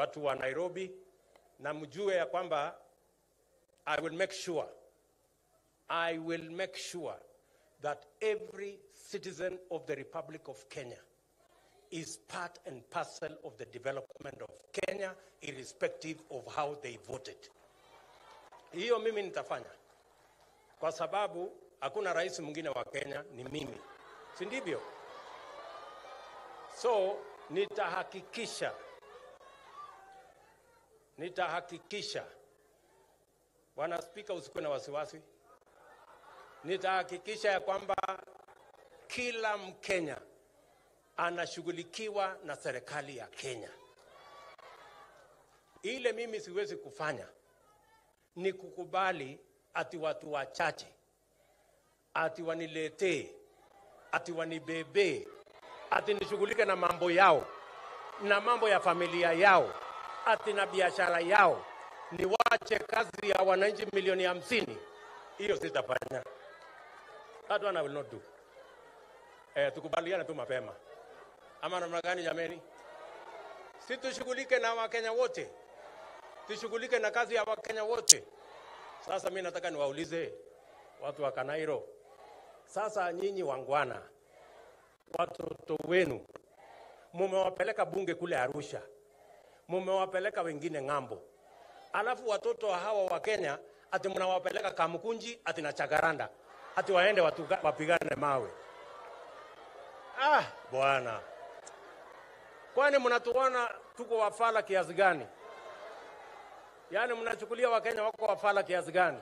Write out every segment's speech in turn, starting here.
watu wa Nairobi, na mjue ya kwamba I will make sure I will make sure that every citizen of the Republic of Kenya is part and parcel of the development of Kenya irrespective of how they voted. Hiyo mimi nitafanya kwa sababu hakuna rais mwingine wa Kenya, ni mimi, si ndivyo? So nitahakikisha nitahakikisha, Bwana Spika, usikuwe na wasiwasi, nitahakikisha ya kwamba kila Mkenya anashughulikiwa na serikali ya Kenya. Ile mimi siwezi kufanya ni kukubali ati watu wachache ati waniletee ati wanibebee ati nishughulike na mambo yao na mambo ya familia yao ati na biashara yao, niwache kazi ya wananchi milioni hamsini. Hiyo sitafanya. That one I will not do. Eh, tukubaliane tu mapema ama namna gani jameni? Si tushughulike na Wakenya wote, tushughulike na kazi ya Wakenya wote. Sasa mi nataka niwaulize watu wa Kanairo, sasa nyinyi wangwana, watoto wenu mumewapeleka bunge kule Arusha, mumewapeleka wengine ng'ambo, alafu watoto hawa wa Kenya ati mnawapeleka Kamkunji ati na Chagaranda ati waende watuga, wapigane mawe. Ah, bwana, kwani mnatuona tuko wafala kiasi gani? Yaani mnachukulia Wakenya wako wafala kiasi gani?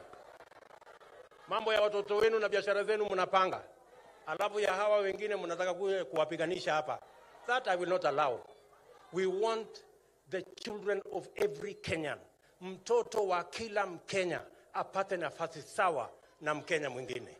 Mambo ya watoto wenu na biashara zenu mnapanga, alafu ya hawa wengine mnataka kuwapiganisha hapa. That I will not allow. We want the children of every Kenyan, mtoto wa kila Mkenya apate nafasi sawa na Mkenya mwingine.